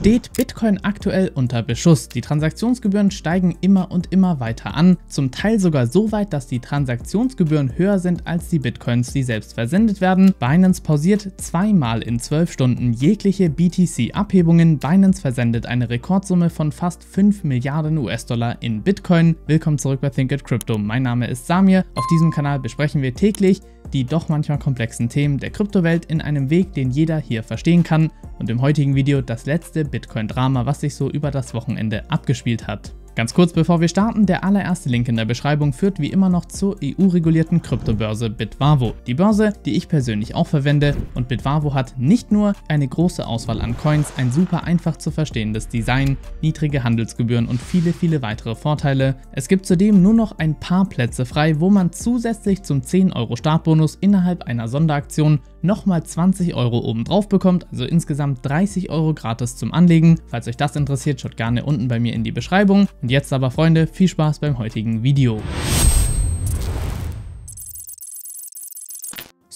steht Bitcoin aktuell unter Beschuss. Die Transaktionsgebühren steigen immer und immer weiter an, zum Teil sogar so weit, dass die Transaktionsgebühren höher sind als die Bitcoins, die selbst versendet werden. Binance pausiert zweimal in 12 Stunden jegliche BTC-Abhebungen. Binance versendet eine Rekordsumme von fast 5 Milliarden US-Dollar in Bitcoin. Willkommen zurück bei Think Crypto. Mein Name ist Samir. Auf diesem Kanal besprechen wir täglich die doch manchmal komplexen Themen der Kryptowelt in einem Weg, den jeder hier verstehen kann und im heutigen Video das letzte Bitcoin-Drama, was sich so über das Wochenende abgespielt hat. Ganz kurz bevor wir starten, der allererste Link in der Beschreibung führt wie immer noch zur EU-regulierten Kryptobörse Bitwavo. Die Börse, die ich persönlich auch verwende und Bitwavo hat nicht nur eine große Auswahl an Coins, ein super einfach zu verstehendes Design, niedrige Handelsgebühren und viele, viele weitere Vorteile. Es gibt zudem nur noch ein paar Plätze frei, wo man zusätzlich zum 10 Euro Startbonus innerhalb einer Sonderaktion nochmal 20 Euro obendrauf bekommt, also insgesamt 30 Euro gratis zum Anlegen. Falls euch das interessiert, schaut gerne unten bei mir in die Beschreibung. Und jetzt aber Freunde, viel Spaß beim heutigen Video.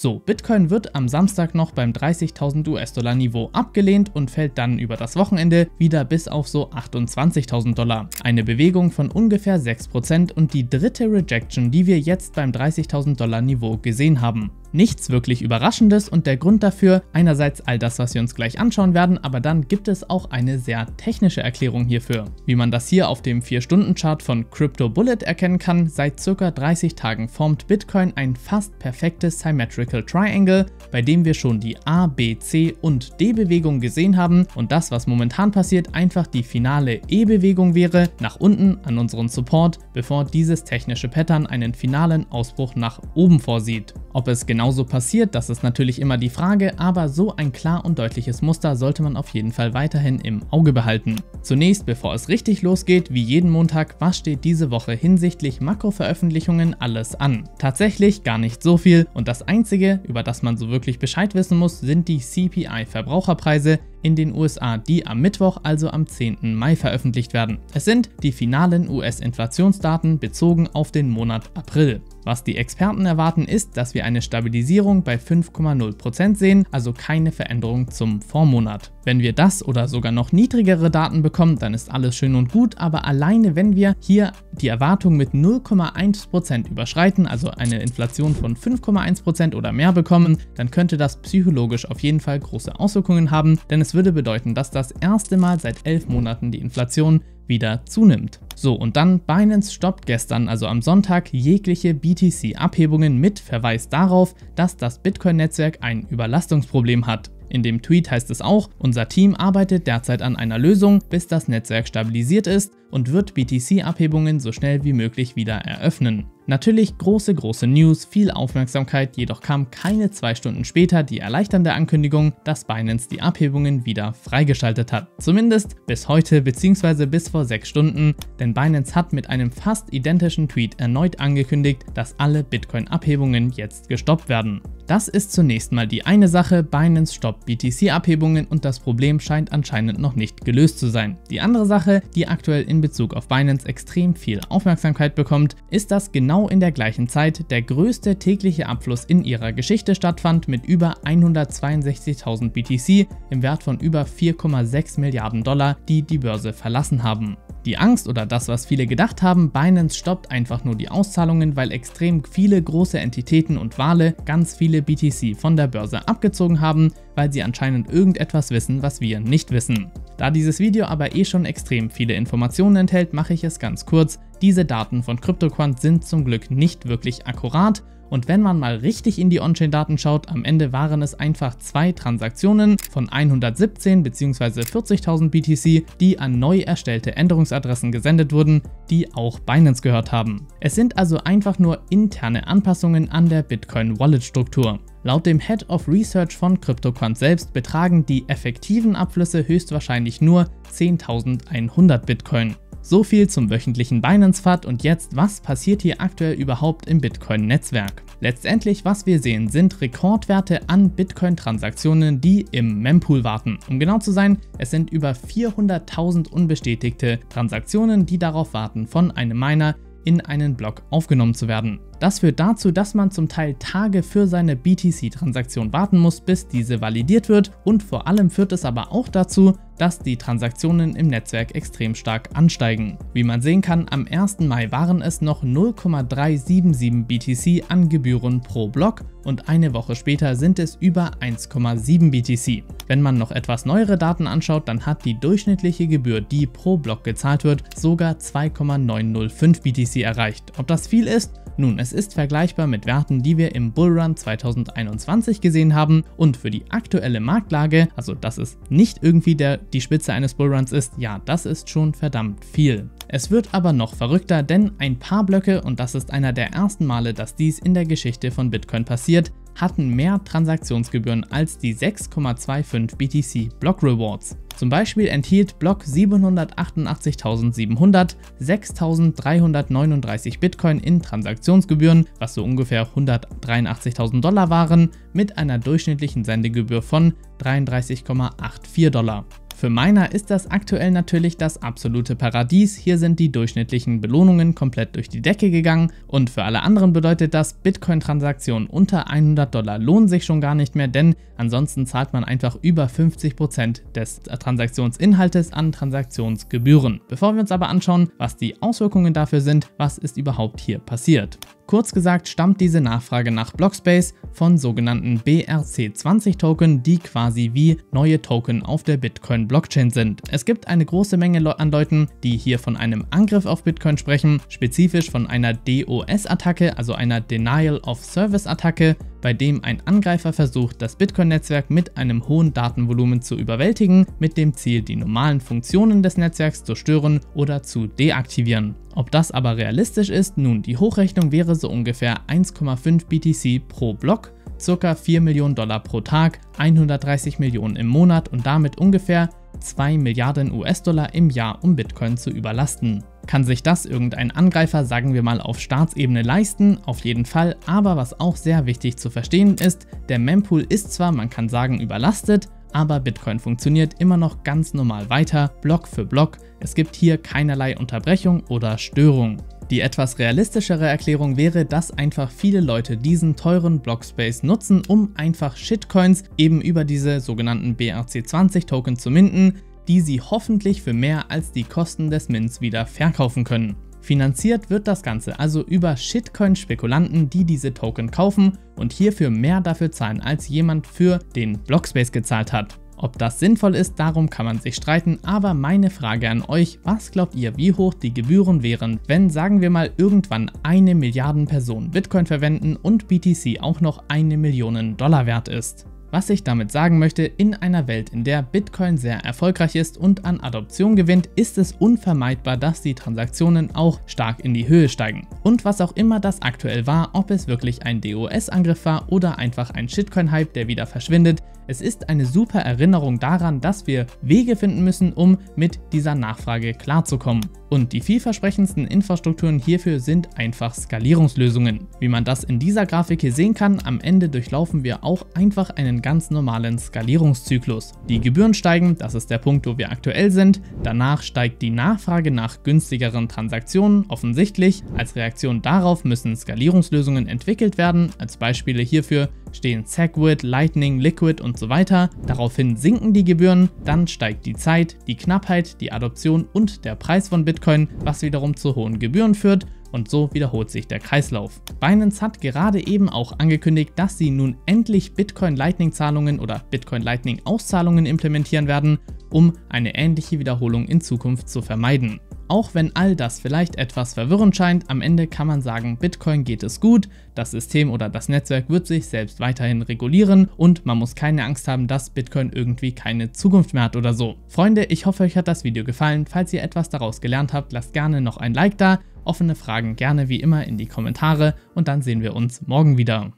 So, Bitcoin wird am Samstag noch beim 30.000 US-Dollar Niveau abgelehnt und fällt dann über das Wochenende wieder bis auf so 28.000 Dollar. Eine Bewegung von ungefähr 6% und die dritte Rejection, die wir jetzt beim 30.000 Dollar Niveau gesehen haben. Nichts wirklich Überraschendes und der Grund dafür einerseits all das, was wir uns gleich anschauen werden, aber dann gibt es auch eine sehr technische Erklärung hierfür. Wie man das hier auf dem 4-Stunden-Chart von Crypto Bullet erkennen kann, seit ca. 30 Tagen formt Bitcoin ein fast perfektes Symmetrical Triangle, bei dem wir schon die A, B, C und D-Bewegung gesehen haben und das, was momentan passiert, einfach die finale E-Bewegung wäre, nach unten an unseren Support, bevor dieses technische Pattern einen finalen Ausbruch nach oben vorsieht. Ob es genauso passiert, das ist natürlich immer die Frage, aber so ein klar und deutliches Muster sollte man auf jeden Fall weiterhin im Auge behalten. Zunächst, bevor es richtig losgeht, wie jeden Montag, was steht diese Woche hinsichtlich Makroveröffentlichungen alles an? Tatsächlich gar nicht so viel und das einzige, über das man so wirklich Bescheid wissen muss, sind die CPI-Verbraucherpreise, in den USA, die am Mittwoch, also am 10. Mai veröffentlicht werden. Es sind die finalen US-Inflationsdaten bezogen auf den Monat April. Was die Experten erwarten ist, dass wir eine Stabilisierung bei 5,0% sehen, also keine Veränderung zum Vormonat. Wenn wir das oder sogar noch niedrigere Daten bekommen, dann ist alles schön und gut, aber alleine wenn wir hier die Erwartung mit 0,1% überschreiten, also eine Inflation von 5,1% oder mehr bekommen, dann könnte das psychologisch auf jeden Fall große Auswirkungen haben, denn es würde bedeuten, dass das erste Mal seit elf Monaten die Inflation wieder zunimmt. So, und dann Binance stoppt gestern, also am Sonntag, jegliche BTC-Abhebungen mit Verweis darauf, dass das Bitcoin-Netzwerk ein Überlastungsproblem hat. In dem Tweet heißt es auch, unser Team arbeitet derzeit an einer Lösung, bis das Netzwerk stabilisiert ist und wird BTC-Abhebungen so schnell wie möglich wieder eröffnen. Natürlich große, große News, viel Aufmerksamkeit, jedoch kam keine zwei Stunden später die erleichternde Ankündigung, dass Binance die Abhebungen wieder freigeschaltet hat. Zumindest bis heute bzw. bis vor sechs Stunden, denn Binance hat mit einem fast identischen Tweet erneut angekündigt, dass alle Bitcoin-Abhebungen jetzt gestoppt werden. Das ist zunächst mal die eine Sache, Binance stoppt BTC-Abhebungen und das Problem scheint anscheinend noch nicht gelöst zu sein. Die andere Sache, die aktuell in Bezug auf Binance extrem viel Aufmerksamkeit bekommt, ist, dass genau in der gleichen Zeit der größte tägliche Abfluss in ihrer Geschichte stattfand mit über 162.000 BTC im Wert von über 4,6 Milliarden Dollar, die die Börse verlassen haben. Die Angst oder das, was viele gedacht haben, Binance stoppt einfach nur die Auszahlungen, weil extrem viele große Entitäten und Wale ganz viele BTC von der Börse abgezogen haben, weil sie anscheinend irgendetwas wissen, was wir nicht wissen. Da dieses Video aber eh schon extrem viele Informationen enthält, mache ich es ganz kurz. Diese Daten von CryptoQuant sind zum Glück nicht wirklich akkurat und wenn man mal richtig in die On-Chain-Daten schaut, am Ende waren es einfach zwei Transaktionen von 117 bzw. 40.000 BTC, die an neu erstellte Änderungsadressen gesendet wurden, die auch Binance gehört haben. Es sind also einfach nur interne Anpassungen an der Bitcoin-Wallet-Struktur. Laut dem Head of Research von CryptoQuant selbst betragen die effektiven Abflüsse höchstwahrscheinlich nur 10.100 Bitcoin. So viel zum wöchentlichen Binance-Fad und jetzt, was passiert hier aktuell überhaupt im Bitcoin-Netzwerk? Letztendlich, was wir sehen, sind Rekordwerte an Bitcoin-Transaktionen, die im Mempool warten. Um genau zu sein, es sind über 400.000 unbestätigte Transaktionen, die darauf warten, von einem Miner in einen Block aufgenommen zu werden. Das führt dazu, dass man zum Teil Tage für seine BTC-Transaktion warten muss, bis diese validiert wird und vor allem führt es aber auch dazu, dass die Transaktionen im Netzwerk extrem stark ansteigen. Wie man sehen kann, am 1. Mai waren es noch 0,377 BTC an Gebühren pro Block und eine Woche später sind es über 1,7 BTC. Wenn man noch etwas neuere Daten anschaut, dann hat die durchschnittliche Gebühr, die pro Block gezahlt wird, sogar 2,905 BTC erreicht. Ob das viel ist? Nun, es ist vergleichbar mit Werten, die wir im Bullrun 2021 gesehen haben und für die aktuelle Marktlage, also dass es nicht irgendwie der, die Spitze eines Bullruns ist, ja, das ist schon verdammt viel. Es wird aber noch verrückter, denn ein paar Blöcke, und das ist einer der ersten Male, dass dies in der Geschichte von Bitcoin passiert, hatten mehr Transaktionsgebühren als die 6,25 BTC Block Rewards. Zum Beispiel enthielt Block 788.700 6.339 Bitcoin in Transaktionsgebühren, was so ungefähr 183.000 Dollar waren, mit einer durchschnittlichen Sendegebühr von 33,84 Dollar. Für Miner ist das aktuell natürlich das absolute Paradies, hier sind die durchschnittlichen Belohnungen komplett durch die Decke gegangen und für alle anderen bedeutet das, Bitcoin-Transaktionen unter 100 Dollar lohnen sich schon gar nicht mehr, denn ansonsten zahlt man einfach über 50% des Transaktionsinhaltes an Transaktionsgebühren. Bevor wir uns aber anschauen, was die Auswirkungen dafür sind, was ist überhaupt hier passiert. Kurz gesagt stammt diese Nachfrage nach Blockspace von sogenannten BRC20-Token, die quasi wie neue Token auf der Bitcoin-Blockchain sind. Es gibt eine große Menge an Leuten, die hier von einem Angriff auf Bitcoin sprechen, spezifisch von einer DOS-Attacke, also einer Denial of Service-Attacke, bei dem ein Angreifer versucht, das Bitcoin-Netzwerk mit einem hohen Datenvolumen zu überwältigen, mit dem Ziel, die normalen Funktionen des Netzwerks zu stören oder zu deaktivieren. Ob das aber realistisch ist? Nun, die Hochrechnung wäre so ungefähr 1,5 BTC pro Block, ca. 4 Millionen Dollar pro Tag, 130 Millionen im Monat und damit ungefähr 2 Milliarden US-Dollar im Jahr, um Bitcoin zu überlasten. Kann sich das irgendein Angreifer, sagen wir mal auf Staatsebene leisten? Auf jeden Fall, aber was auch sehr wichtig zu verstehen ist, der Mempool ist zwar, man kann sagen, überlastet, aber Bitcoin funktioniert immer noch ganz normal weiter, Block für Block. Es gibt hier keinerlei Unterbrechung oder Störung. Die etwas realistischere Erklärung wäre, dass einfach viele Leute diesen teuren Blockspace nutzen, um einfach Shitcoins eben über diese sogenannten BRC20 Token zu minden, die sie hoffentlich für mehr als die Kosten des Mints wieder verkaufen können. Finanziert wird das Ganze also über Shitcoin-Spekulanten, die diese Token kaufen und hierfür mehr dafür zahlen, als jemand für den Blockspace gezahlt hat. Ob das sinnvoll ist, darum kann man sich streiten, aber meine Frage an euch, was glaubt ihr, wie hoch die Gebühren wären, wenn sagen wir mal irgendwann eine Milliarden Personen Bitcoin verwenden und BTC auch noch eine Million Dollar wert ist? Was ich damit sagen möchte, in einer Welt, in der Bitcoin sehr erfolgreich ist und an Adoption gewinnt, ist es unvermeidbar, dass die Transaktionen auch stark in die Höhe steigen. Und was auch immer das aktuell war, ob es wirklich ein DOS-Angriff war oder einfach ein Shitcoin-Hype, der wieder verschwindet, es ist eine super Erinnerung daran, dass wir Wege finden müssen, um mit dieser Nachfrage klarzukommen. Und die vielversprechendsten Infrastrukturen hierfür sind einfach Skalierungslösungen. Wie man das in dieser Grafik hier sehen kann, am Ende durchlaufen wir auch einfach einen ganz normalen Skalierungszyklus. Die Gebühren steigen, das ist der Punkt, wo wir aktuell sind. Danach steigt die Nachfrage nach günstigeren Transaktionen offensichtlich. Als Reaktion darauf müssen Skalierungslösungen entwickelt werden. Als Beispiele hierfür stehen Segwit, Lightning, Liquid und so weiter. Daraufhin sinken die Gebühren, dann steigt die Zeit, die Knappheit, die Adoption und der Preis von Bitcoin, was wiederum zu hohen Gebühren führt und so wiederholt sich der Kreislauf. Binance hat gerade eben auch angekündigt, dass sie nun endlich Bitcoin Lightning Zahlungen oder Bitcoin Lightning Auszahlungen implementieren werden, um eine ähnliche Wiederholung in Zukunft zu vermeiden. Auch wenn all das vielleicht etwas verwirrend scheint, am Ende kann man sagen, Bitcoin geht es gut, das System oder das Netzwerk wird sich selbst weiterhin regulieren und man muss keine Angst haben, dass Bitcoin irgendwie keine Zukunft mehr hat oder so. Freunde, ich hoffe euch hat das Video gefallen. Falls ihr etwas daraus gelernt habt, lasst gerne noch ein Like da. Offene Fragen gerne wie immer in die Kommentare und dann sehen wir uns morgen wieder.